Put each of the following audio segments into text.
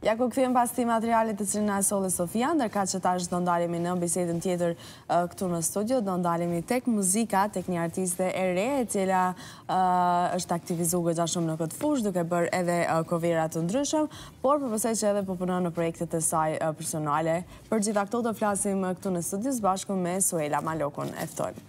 Ja ku u kthyem pas këtij materialit të cilin e solli Sofia, ndërkaq tash do ndalemi në bisedën tjetër këtu në studio, do ndalemi tek muzika, tek një artiste e re, e cila është aktivizu goxha shumë në këtë fushë, duke bërë edhe kovera të ndryshëm, por po besoj që edhe po punon në projektet e saj personale. Për gjitha këto do flasim këtu në studio, së bashku me Suela Malokun, e ftojmë.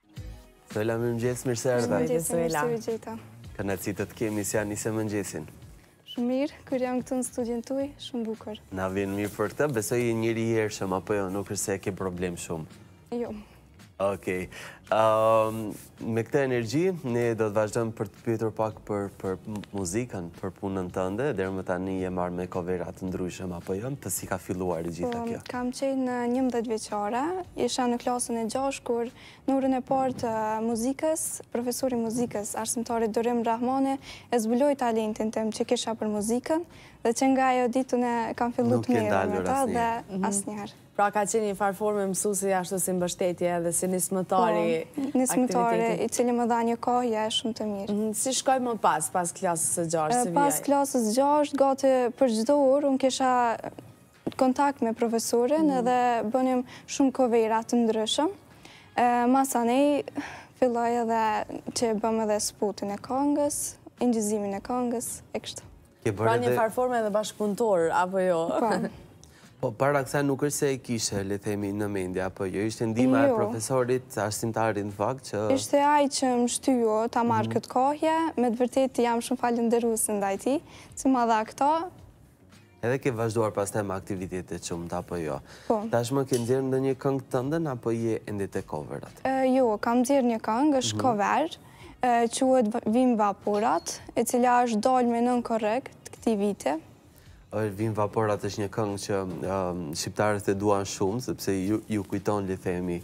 Suela, mirëmëngjes, mirë se erdhe. Mirëmëngjes, mirë se ju gjeta. Kënaqësi të të kemi, si e ke nisë mëngjesin. Shumë mirë, kur jam këtu në studion tuj, shumë bukur. Na vjen mirë për këtë, besoj je njeri i hershëm, apo jo, nuk është se e ke problem shumë. Jo. Okej. Ehm, me këtë energji, ne do të vazhdojmë për pyetur pak për muzikën, për punën tënde, deri më tani je marrë me kovera të ndryshëm apo jo? Si ka filluar e gjitha kjo? Unë kam qenë 11 vjeçare, isha në klasën e 6 kur në orën e parë të muzikës, profesori i muzikës, arsimtari Durim Rahmani, e zbuloi talentin tim që kisha për muzikën dhe që nga ajo ditë unë kam filluar të merrem me ta dhe asnjëherë. Pra ka qenë një farë forme mësuesi ashtu si mbështetje edhe si nismëtar i aktivitetit. Po, nismëtar i cili më dha një kahje shumë të mirë. Si shkoi më pas, pas klasës së gjashtë, si vijoi? Pas klasës së gjashtë, gati për çdo orë, unë kisha kontakt me profesorin edhe bënim shumë kovera të ndryshëm. Masanej, filloi edhe që e bëmë edhe spotin e kongës, incizimin e kongës, e kështu. Pra një farë forme edhe bashkëpunëtor, apo jo? Po. Po, para kësaj nuk është se e kishe, le themi, në mendje, apo jo? Ishte ndihma e profesorit, arsimtarit në fakt, që... Ishte ai që më shtyu ta marr këtë kahje, me të vërtetë jam shumë falënderuese ndaj tij, që m'i dha këto. Edhe ke vazhduar pastaj me aktivitetet që atëherë apo jo. Po. Tashmë ke nxjerrë ndonjë këngë tënden, apo je ende te coverat? Jo, kam nxjerrë një këngë, është cover. Quhet Vijnë Vaporat, e cila është dalë me nëntë korrik të këtij viti. Vijnë Vaporat është një këngë që shqiptarët e duan shumë, sepse ju kujton le të themi,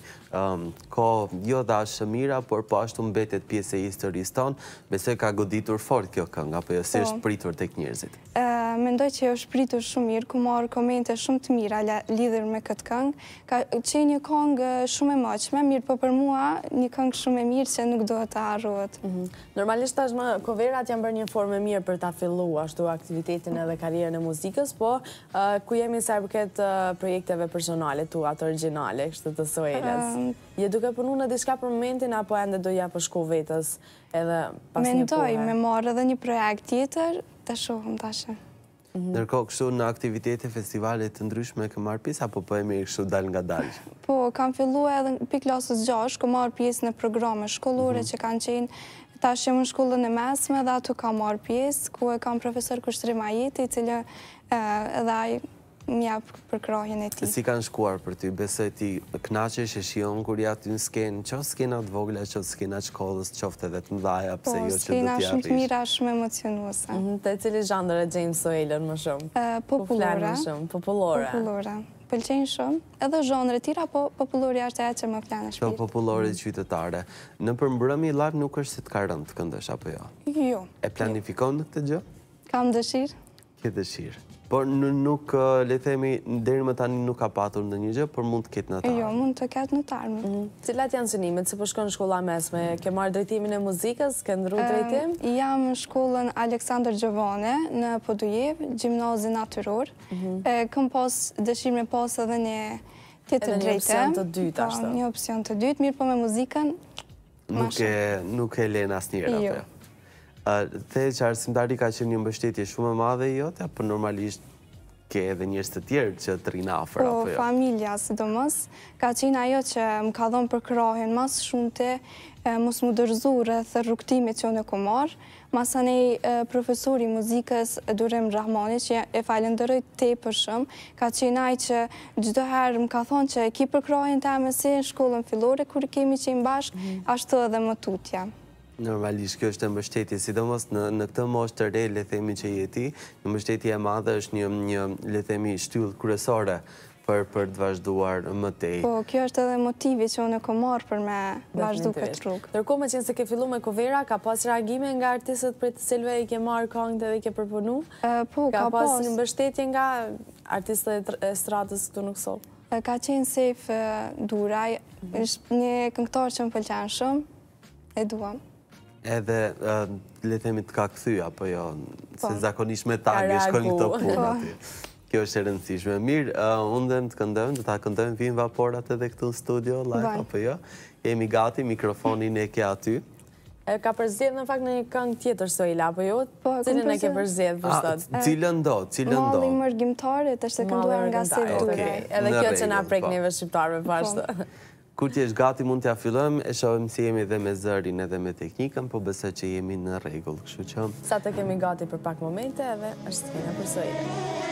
kohë jo edhe aq shumë të mira, por po ashtu mbetet pjesë e historisë tonë, besoj ka goditur fort kjo këngë, apo jo, si është pritur tek njerëzit. Mendoj që është pritur shumë mirë, kam marrë komente shumë të mira lidhur me këtë këngë. Ka qenë një këngë shumë e moçme, mirëpo për mua një këngë shumë e mirë që nuk duhet të harrohet. Mhm. Normalisht tashmë coverat janë bërë një formë e mirë për ta fillu ashtu aktivitetin edhe karrierën e muzikës, po ku jemi sa i përket projekteve personale tua, ato origjinale, kështu të Suelës. Je duke punu në diçka për momentin apo ende do ja përshkruaj vetes edhe pas një pune. Mendoj me marrë edhe një projekt tjetër, të shohëm tashë. Mhm. Ndërkohë, kështu në aktivitete, festivale të ndryshme, ke marrë pjesë, apo po e merr kështu dalëngadalë? Po, kam fillu edhe prej klasës gjashtë, kam marrë pjesë në programe shkollore mhm. që kanë qenë, tash jam në shkollën e mesme edhe aty kam marrë pjesë, ku e kam profesor Kushtrim Ajeti, i cili edhe ai m'jep përkrahjen e tij. Si kanë shkuar për ty, besoj ti kënaqesh e shijon kur je aty në skenë, qoftë skena të vogla, qoftë skena të shkollës, qoftë edhe të mëdha, pse jo që do t'i arrish. Po, skena shumë të mira, shumë emocionuese. Te cili zhandër e gjen Suela veten më shumë? Popullore. Popullore. Popullore. Pëlqejnë shumë, edhe zhandër e tjera, po popullorja është ajo që më flenë në shpirt. Popullore qytetare. Nëpër mbrëmje live nuk është se të ka rënë të këndosh apo jo? Jo. E planifikon këtë gjë? Kam dëshirë. Ke dëshirë. Por nuk, le themi, deri më tani nuk ka patur ndonjë gjë, por mund të ketë në t'ardhmen. Jo, mund të ketë në t'ardhmen. Mhm. Cilat janë synimet, si po shkon shkolla e mesme? Ke marrë drejtimin e muzikës, ke ndrru drejtim? Jam në shkollën Aleksandër Xhuvani, në Podujevë, gjimnazin natyror. Mhm. Kam pas dëshirë me pas edhe një tjetër drejtim. Edhe një opcion të dytë, ashtu. Po, një opcion të dytë, mirëpo me muzikën, Nuk e len asnjëherë, jo, atë. The që arsimtari ka qenë një mbështetje shumë e madhe e jote, po normalisht ke edhe njerëz të tjerë që të rrinë afër, po, apo jo? Po, familja, sidomos, ka qenë ajo që më ka dhonë përkrahjen më s'shumti mos m'u dorëzu rreth rrugtimit që unë e kom marrë, Masanej, profesori i muzikës, Durim Rahmani, që e falënderoj tepër shumë, ka qenë ai që çdo herë më ka thonë që e ki përkrahjen time si në shkollën fillore kur kemi qenë bashkë, ashtu edhe më tutje. Normalisht, kjo është e mbështetje, sidomos në në këtë moshë të re le të themi që je ti, një mbështetje e madhe, është një një le të themi shtyllë kryesore për për të vazhduar më tej. Po, kjo është edhe motivi që unë kom marrë për me vazhdu këtë rrugë. Ndërkohë meqenëse ke fillu me kovera, ka pas reagime nga artistët për të cilëve i ke marrë këngët edhe i ke përpunu? Po, ka pas. Ka pas një mbështetje nga artistët e estradës këtu në Kosovë? Ka qenë Sef Duraj, është një këngëtar që më pëlqen shumë, E duam. Edhe, le themi të ka kthy, apo jo, po. se zakonisht me tagë, shkojnë këto punë po. aty. Kjo është e rëndësishme. Mirë, unë them ne të këndojmë, do ta këndojmë Vijnë vaporat edhe këtu në studio, live, apo jo. Jemi gati, mikrofonin e ke aty. E ka përzjedh në fakt një këngë tjetër, Suela, apo jo? Po, e Cilën e ke përzjedh, për sot? Cilën do, cilën do. Malli i mërgimtarit, është e kënduar nga Sef Duraj. Edhe kjo që na prek po. neve shqiptarve, po, po. ashtu. Kur të jesh gati mund t'ia fillojmë, e shohim si jemi dhe me zërin edhe me teknikën, po besoj që jemi në rregull, kështu që. Sa të kemi gati për pak momente edhe është skena për Soilën.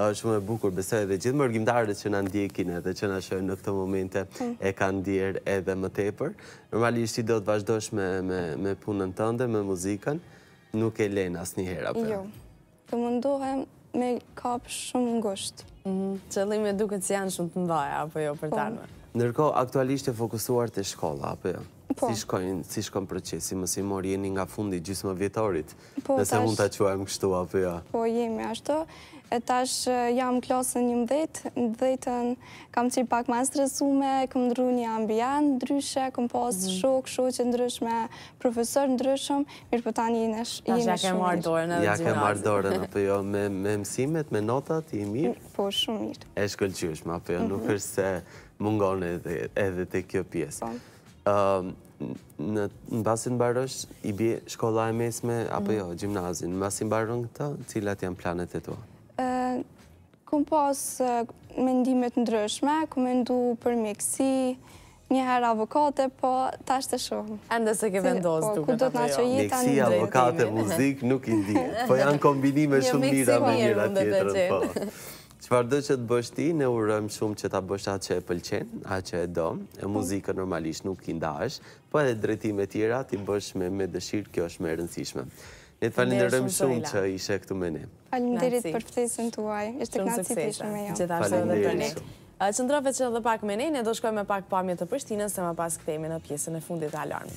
Është shumë e bukur, besoj edhe gjithë mërgimtarët që na ndjekin edhe që na shohin në këto momente e kanë ndjerë edhe më tepër. Normalisht ti do të vazhdosh me me punën tënde, me muzikën, nuk e lë asnjëherë apo? Jo. Të mundohem me kap shumë ngusht. Mhm. Qëllime duket se janë shumë të mëdha apo jo për tani. Ndërkohë aktualisht e fokusuar te shkolla apo jo? Po. Si shkojnë, si shkon procesi mësimor, jeni nga fundi i gjysmëvjetorit? Nëse mund ta quajmë kështu apo jo. Po jemi ashtu. E tash jam klasën 11, në dhjetën kam qenë pak ma e stresume, kam ndrru një ambient ndryshe, kam pas mhm. shok, shoqe të ndryshme, profesorë të ndryshëm, mirëpo tani jemi shumë. Tash ia ke marrë dorën edhe gjimnazit. Ia ke marrë dorën apo jo me me mësimet, me notat je mirë? Po shumë mirë. E shkëlqyeshme apo jo, nuk mhm. është se mungon edhe edhe te kjo pjesë. Po. Ëm Mbasi ta mbarosh, i bie shkolla e mesme, apo jo, gjimnazin, mbasi mbaron këtë, cilat janë planet e tua? Kam pas mendime të ndryshme, kam mendu për mjekësi, njëherë avokate, po ta është të shumë. Ende s'e ke vendos po, duket që jo. Mjekësi, avokate, muzikë, nuk e di. Po janë kombinime shumë të mira me njëra-tjetrën, po. Çfarëdo që të bësh ti, ne urojmë shumë që ta bësh atë që e pëlqen, atë që e do. E muzikës normalisht nuk i ndahesh, po edhe drejtimet e tjera t'i bësh me me dëshirë, kjo është më e rëndësishme. Ne të falenderojmë shumë që ishe këtu me ne. Faleminderit për ftesën tuaj. Ishte kënaqësi të ishim me ju. Gjithashtu edhe për ne. Qëndro veç edhe pak me ne, ne do shkojmë me pak pamje të Prishtinës, se më pas kthehemi në pjesën e fundit të alarmit.